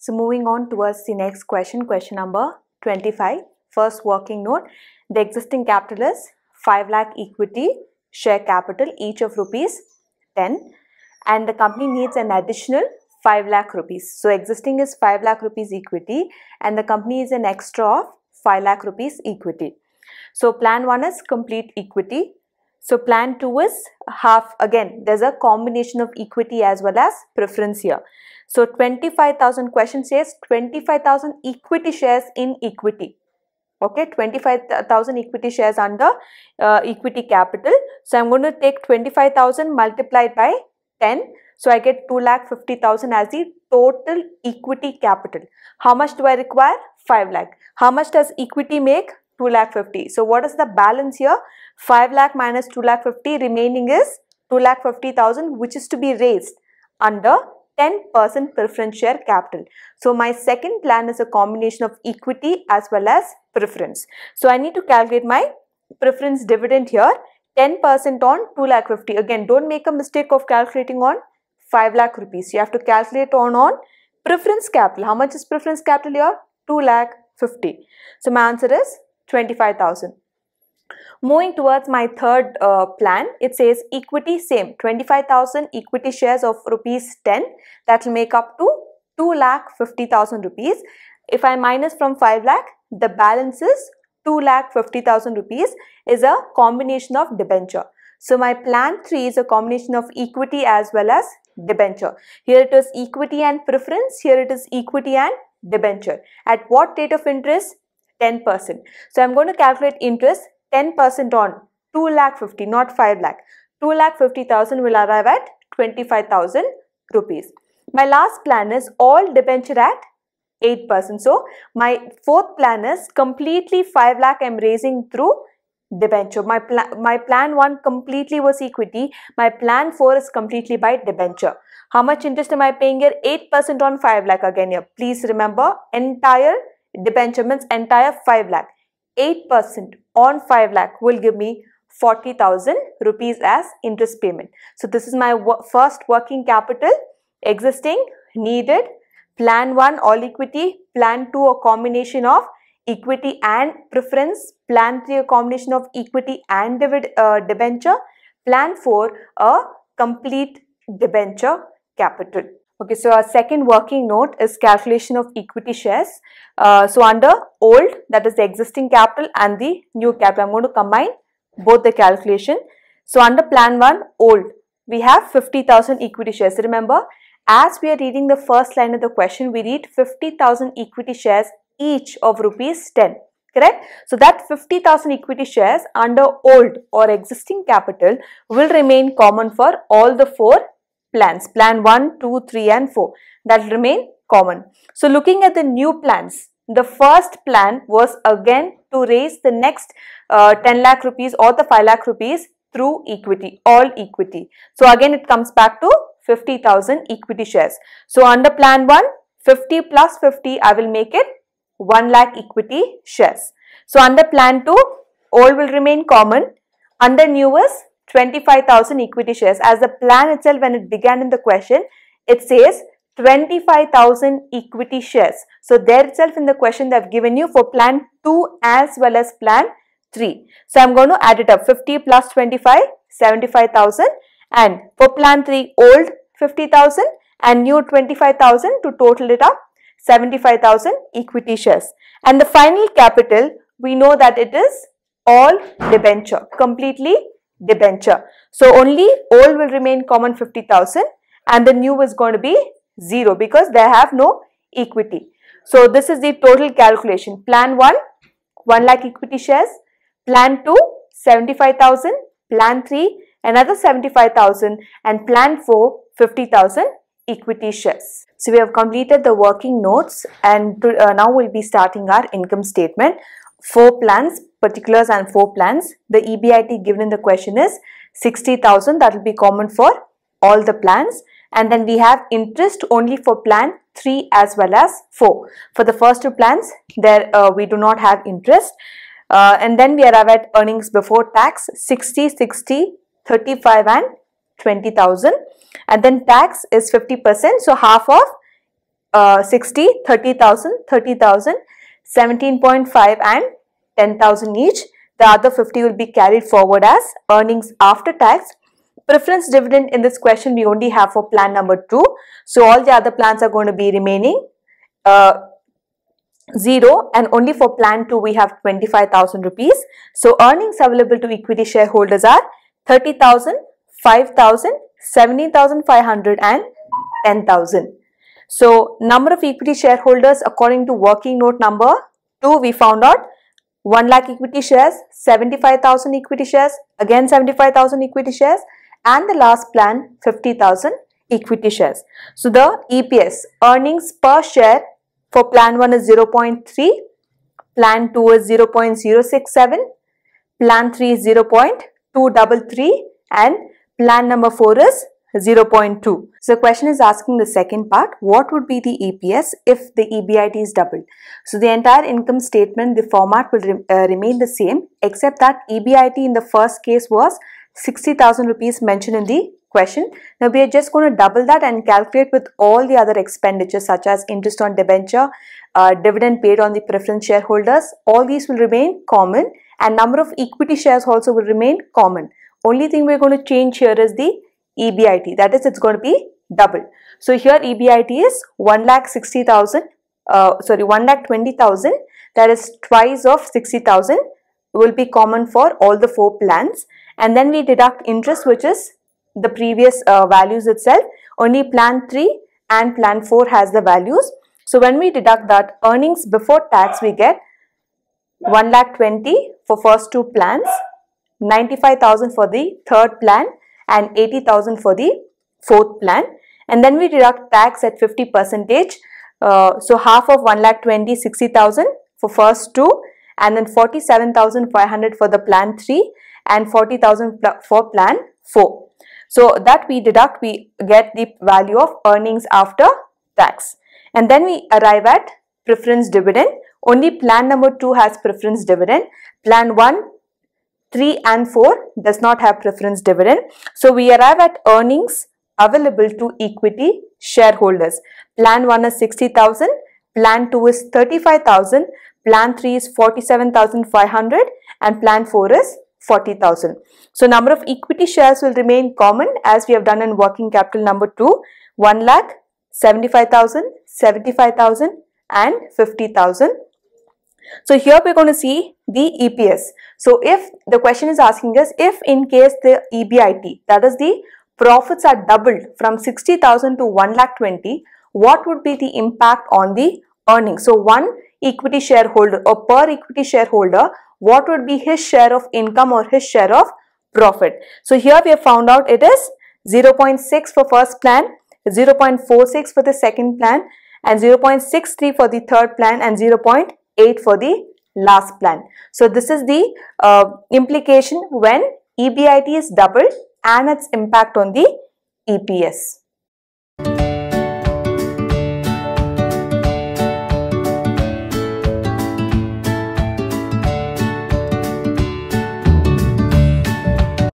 So moving on towards the next question, question number 25. First working note, the existing capital is 5 lakh equity share capital each of rupees 10 and the company needs an additional 5 lakh rupees. So existing is 5 lakh rupees equity and the company is an extra of 5 lakh rupees equity. So plan 1 is complete equity. So plan 2 is half again there's a combination of equity as well as preference here. So 25,000 question says 25,000 equity shares in equity. Okay, 25,000 equity shares under uh, equity capital. So I'm going to take 25,000 multiplied by 10. So I get 2,50,000 as the total equity capital. How much do I require? 5 lakh. How much does equity make? 2 lakh 50. So what is the balance here? 5 lakh minus 2 lakh 50 remaining is 2 lakh 50,000 which is to be raised under 10% preference share capital. So my second plan is a combination of equity as well as preference. So I need to calculate my preference dividend here 10% on 2 lakh 50. Again don't make a mistake of calculating on 5 lakh rupees. You have to calculate on on preference capital. How much is preference capital here? 2 lakh 50. So my answer is 25,000. Moving towards my third uh, plan, it says equity same 25,000 equity shares of rupees 10 that will make up to 2 lakh 50,000 rupees. If I minus from 5 lakh, the balance is 2 lakh 50,000 rupees is a combination of debenture. So my plan 3 is a combination of equity as well as debenture. Here it is equity and preference, here it is equity and debenture. At what rate of interest? 10%. So I'm going to calculate interest 10% on 2 lakh 50 not 5 lakh 2 lakh 50,000 will arrive at 25,000 rupees. My last plan is all debenture at 8%. So my fourth plan is completely 5 lakh I am raising through debenture. My, pla my plan 1 completely was equity. My plan 4 is completely by debenture. How much interest am I paying here? 8% on 5 lakh again here. Please remember entire debenture means entire 5 lakh. 8% on 5 lakh will give me 40,000 rupees as interest payment. So this is my first working capital existing needed plan 1 all equity plan 2 a combination of equity and preference plan 3 a combination of equity and uh, debenture plan 4 a complete debenture capital. Okay, so our second working note is calculation of equity shares. Uh, so under old, that is the existing capital and the new capital, I'm going to combine both the calculation. So under plan 1, old, we have 50,000 equity shares. Remember, as we are reading the first line of the question, we read 50,000 equity shares each of rupees 10 correct so that 50000 equity shares under old or existing capital will remain common for all the four plans, plan 1, 2, 3 and 4 that remain common. So looking at the new plans, the first plan was again to raise the next uh, 10 lakh rupees or the 5 lakh rupees through equity, all equity. So again it comes back to 50,000 equity shares. So under plan 1, 50 plus 50 I will make it 1 lakh equity shares. So under plan 2, all will remain common. Under new is 25,000 equity shares. As the plan itself when it began in the question, it says 25,000 equity shares. So there itself in the question they have given you for plan 2 as well as plan 3. So I'm going to add it up 50 plus 25 75,000 and for plan 3 old 50,000 and new 25,000 to total it up 75,000 equity shares. And the final capital we know that it is all debenture completely debenture. So only old will remain common 50,000 and the new is going to be 0 because they have no equity. So this is the total calculation. Plan 1, 1 lakh equity shares. Plan 2, 75,000. Plan 3, another 75,000 and plan 4, 50,000 equity shares. So we have completed the working notes and uh, now we'll be starting our income statement four plans, particulars and four plans. The EBIT given in the question is 60,000 that will be common for all the plans. And then we have interest only for plan 3 as well as 4. For the first two plans there uh, we do not have interest. Uh, and then we arrive at earnings before tax 60, 60, 35 and 20,000 and then tax is 50% so half of uh, 60, 30,000, 30,000, 17.5 and 10,000 each. The other 50 will be carried forward as earnings after tax. Preference dividend in this question we only have for plan number 2. So all the other plans are going to be remaining uh, 0 and only for plan 2 we have 25,000 rupees. So earnings available to equity shareholders are 30,000, 5,000, 17,500 and 10,000. So number of equity shareholders according to working note number 2 we found out 1 lakh equity shares, 75,000 equity shares, again 75,000 equity shares and the last plan 50,000 equity shares. So the EPS earnings per share for plan 1 is 0.3, plan 2 is 0.067, plan 3 is 0.233 and plan number 4 is 0.2. So the question is asking the second part, what would be the EPS if the EBIT is doubled? So the entire income statement, the format will re uh, remain the same except that EBIT in the first case was 60,000 rupees mentioned in the question. Now we are just going to double that and calculate with all the other expenditures such as interest on debenture, uh, dividend paid on the preference shareholders. All these will remain common and number of equity shares also will remain common. Only thing we're going to change here is the EBIT. That is, it's going to be double. So here EBIT is 1 lakh 60,000, uh, sorry 1 lakh 20,000 that is twice of 60,000 will be common for all the four plans and then we deduct interest which is the previous uh, values itself. Only plan 3 and plan 4 has the values. So when we deduct that earnings before tax we get 1 lakh 20 for first two plans, 95,000 for the third plan and 80,000 for the fourth plan and then we deduct tax at 50 percentage. Uh, so half of 1 lakh 20 60,000 for first two and then 47,500 for the plan 3 and 40,000 for plan 4. So that we deduct, we get the value of earnings after tax. And then we arrive at preference dividend. Only plan number 2 has preference dividend. Plan 1, 3 and 4 does not have preference dividend. So we arrive at earnings available to equity shareholders. Plan 1 is 60,000, plan 2 is 35,000, plan 3 is 47,500 and plan 4 is 40,000. So number of equity shares will remain common as we have done in working capital number 2, 1 lakh, 75,000, 75,000 and 50,000. So here we're going to see the EPS. So if the question is asking us if in case the EBIT that is the profits are doubled from 60,000 to 1 lakh 20 what would be the impact on the earnings? So one equity shareholder or per equity shareholder what would be his share of income or his share of profit. So here we have found out it is 0.6 for first plan, 0.46 for the second plan and 0.63 for the third plan and 0.8 for the last plan. So this is the uh, implication when EBIT is doubled and its impact on the EPS.